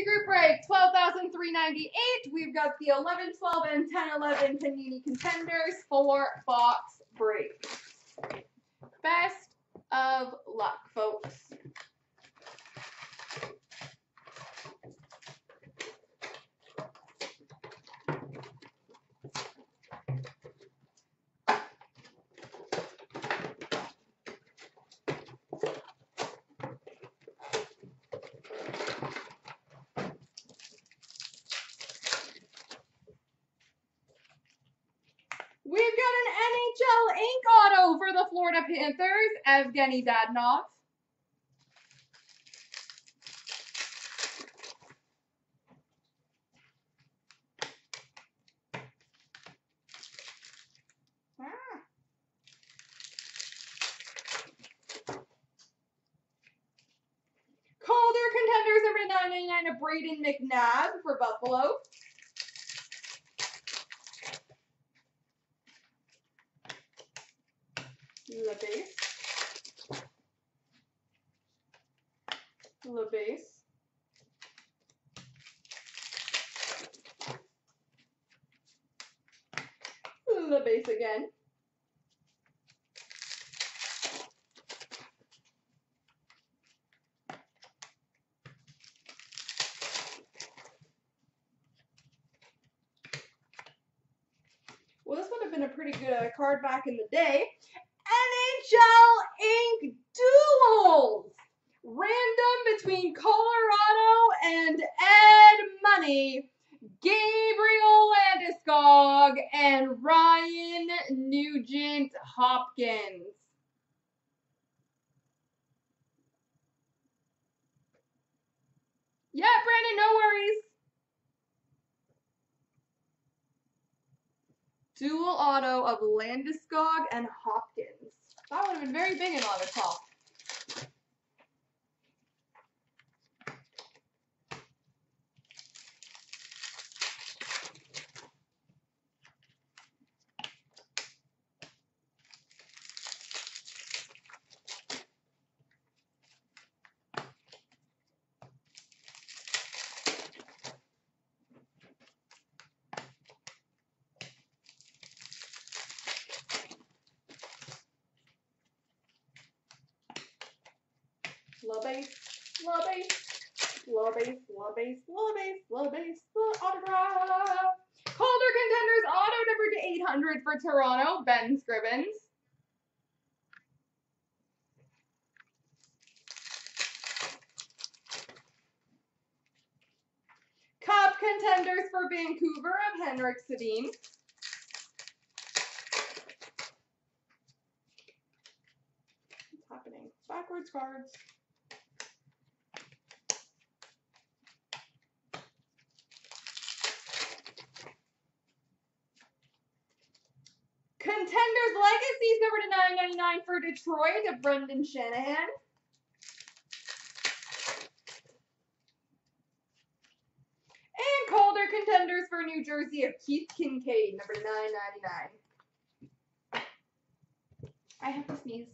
Group Break, 12,398. We've got the 11, 12, and 10, 11 Panini Contenders for box break. Best of luck, folks. We've got an NHL ink auto for the Florida Panthers, Evgeny Dadonov. Ah. Calder contenders number 999 of Brayden McNabb for Buffalo. Le base. Le base. Le base again. Well, this would have been a pretty good uh, card back in the day. NHL Ink Duels! Random between Colorado and Ed Money, Gabriel Landeskog, and Ryan Nugent Hopkins. Yeah, Brandon, no worries. Dual auto of Landeskog and Hopkins. That would have been very big in auto top. Low base, low base, low base, low base, autograph. Calder contenders auto number to 800 for Toronto, Ben Scrivens. Cup contenders for Vancouver of Henrik Sedin. What's happening? Backwards cards. Contenders Legacies number to 999 for Detroit of Brendan Shanahan. And Calder Contenders for New Jersey of Keith Kinkaid number 999. I have to sneeze.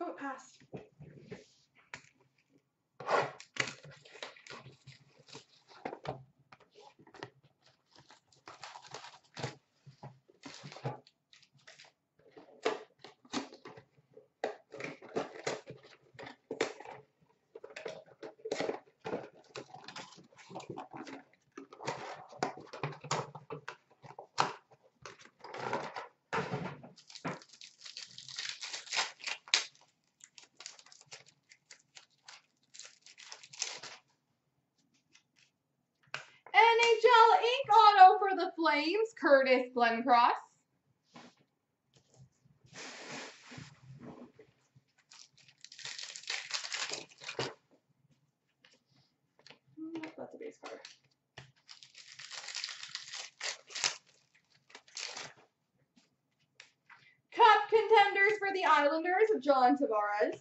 Oh, it passed. NHL ink auto for the Flames, Curtis Glencross. Nope, mm, that's a base card. Cup contenders for the Islanders of John Tavares.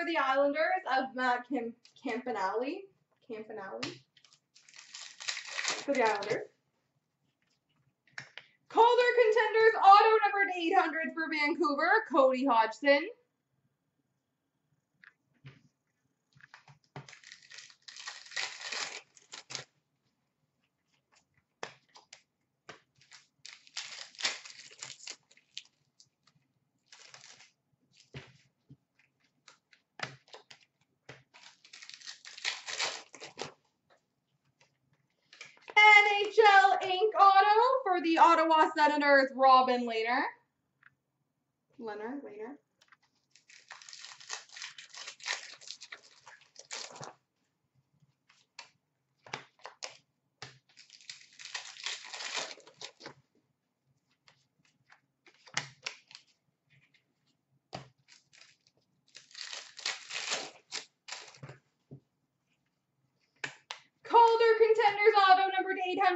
for the Islanders of Matt Kim Campanelli. Campanelli. For the Islanders. Calder Contenders auto numbered 800 for Vancouver, Cody Hodgson. Ink auto for the Ottawa Senators, Robin Lehner. Leonard, Lehner.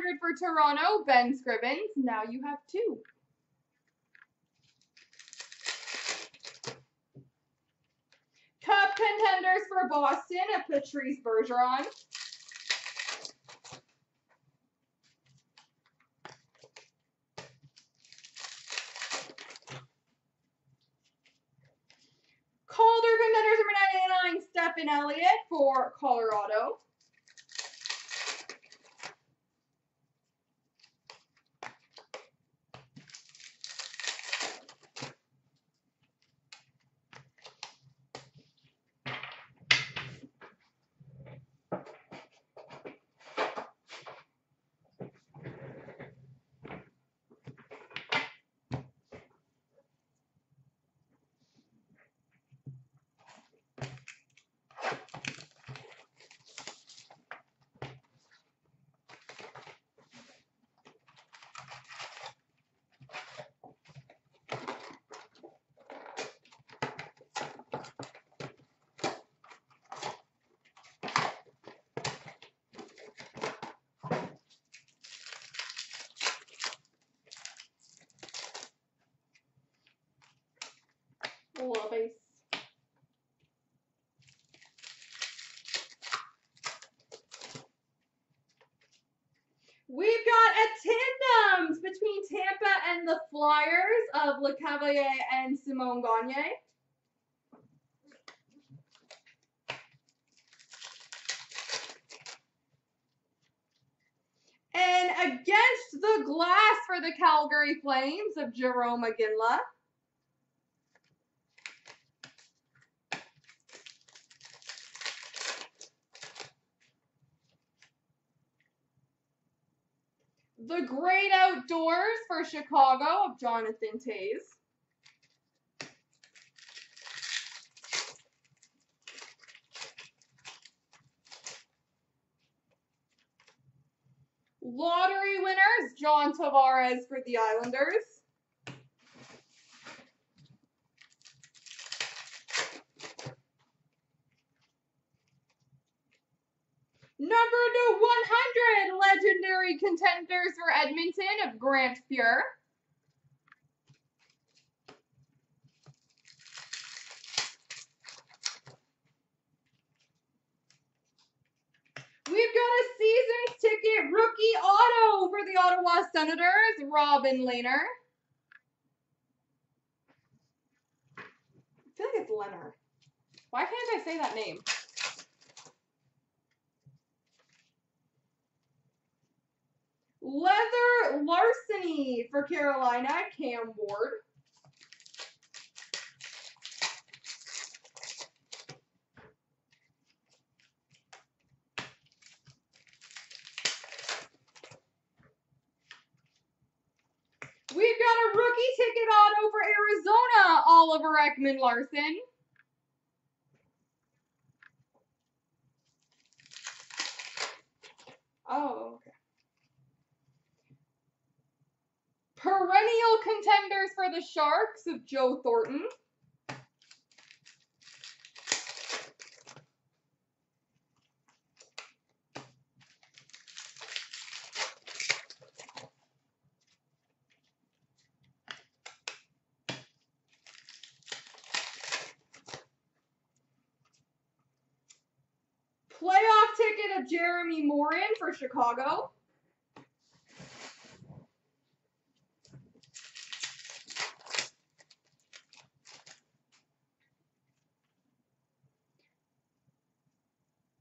500 for Toronto, Ben Scrivens. Now you have two. Cup contenders for Boston, Patrice Bergeron. Calder contenders number 99, Stefan Elliott for Colorado. Little base. We've got a tandems between Tampa and the Flyers of Lecavalier and Simon Gagne. And against the glass for the Calgary Flames of Jarome Iginla. The Great Outdoors for Chicago of Jonathan Toews. Lottery winners, John Tavares for the Islanders. Number to 100, legendary contenders for Edmonton of Grant Fuhr. We've got a season ticket rookie auto for the Ottawa Senators, Robin Lehner. I feel like it's Leonard. Why can't I say that name? Leather For Carolina, Cam Ward. We've got a rookie ticket auto for Arizona, Oliver Ekman Larsson. Sharks of Joe Thornton. Playoff ticket of Jeremy Morin for Chicago.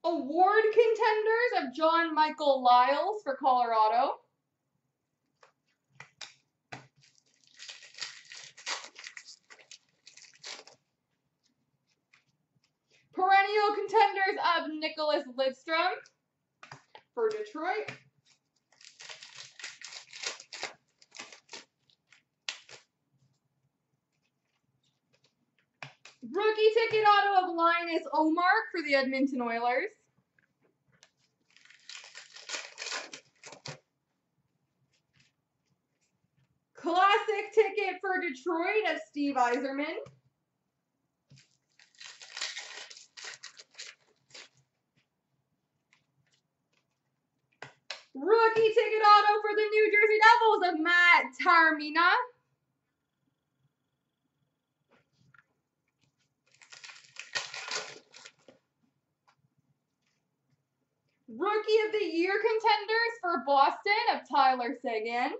Award contenders of John Michael Liles for Colorado. Perennial contenders of Nicklas Lidstrom for Detroit. Rookie ticket auto of Linus Omark for the Edmonton Oilers. Classic ticket for Detroit of Steve Yzerman. Rookie ticket auto for the New Jersey Devils of Matt Taormina. Rookie of the Year contenders for Boston of Tyler Seguin.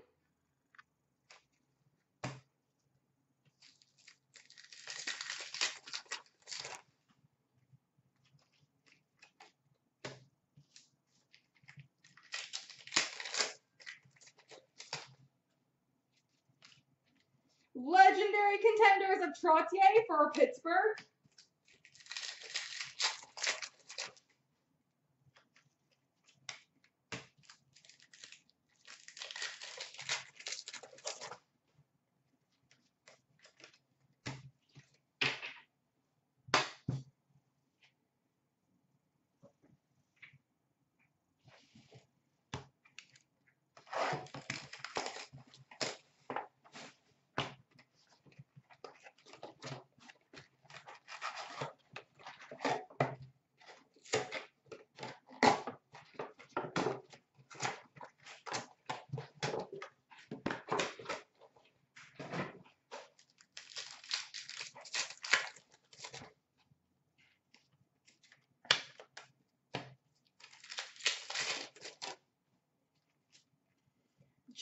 Legendary contenders of Trottier for Pittsburgh.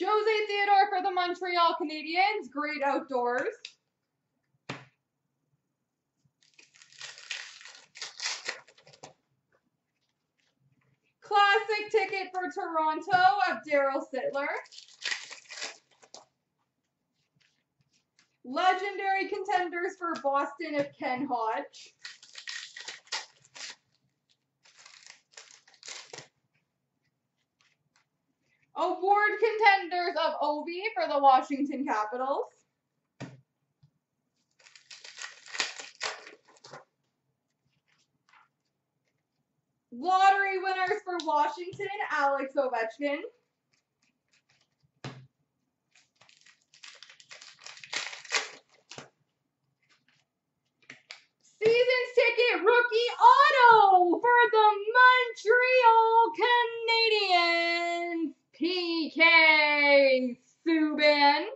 Jose Theodore for the Montreal Canadiens. Great outdoors. Classic ticket for Toronto of Darryl Sittler. Legendary contenders for Boston of Ken Hodge. Award contenders of Ovi for the Washington Capitals. Lottery winners for Washington, Alex Ovechkin. Seasons ticket rookie auto for the Montreal Canadiens, PK Subban.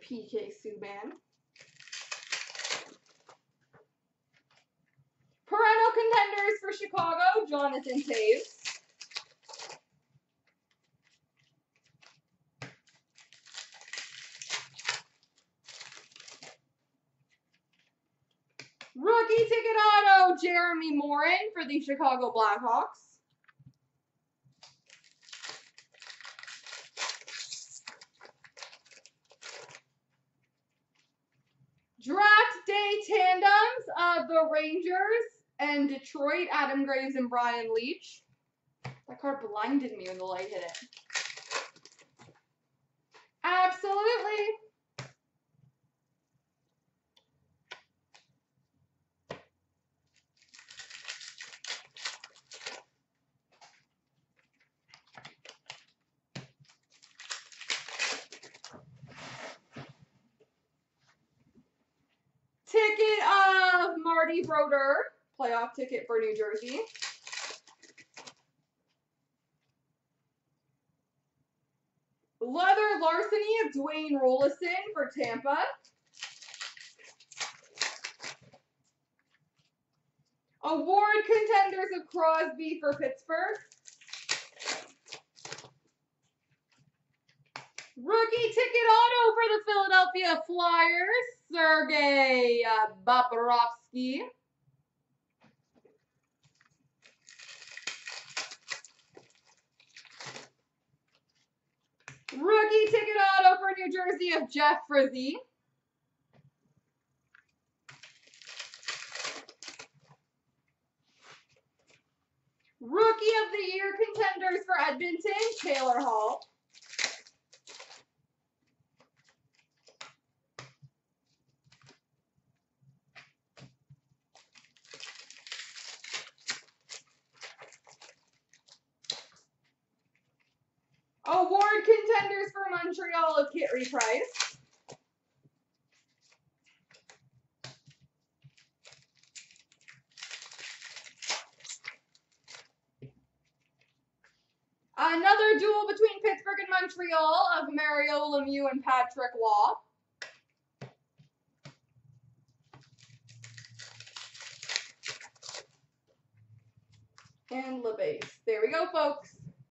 PK Subban. Perennial contenders for Chicago, Jonathan Toews. Rookie ticket auto, Jeremy Morin for the Chicago Blackhawks. Draft day tandems of the Rangers and Detroit, Adam Graves and Brian Leetch. That card blinded me when the light hit it. Absolutely. Schroeder, playoff ticket for New Jersey. Leather Larceny of Dwayne Roloson for Tampa. Award contenders of Crosby for Pittsburgh. Rookie ticket auto for the Philadelphia Flyers, Sergei Bobrovsky. New Jersey of Jeff Frazee. Rookie of the Year contenders for Edmonton, Taylor Hall. Award contenders for Montreal of Carey Price. Another duel between Pittsburgh and Montreal of Mario Lemieux and Patrick Roy.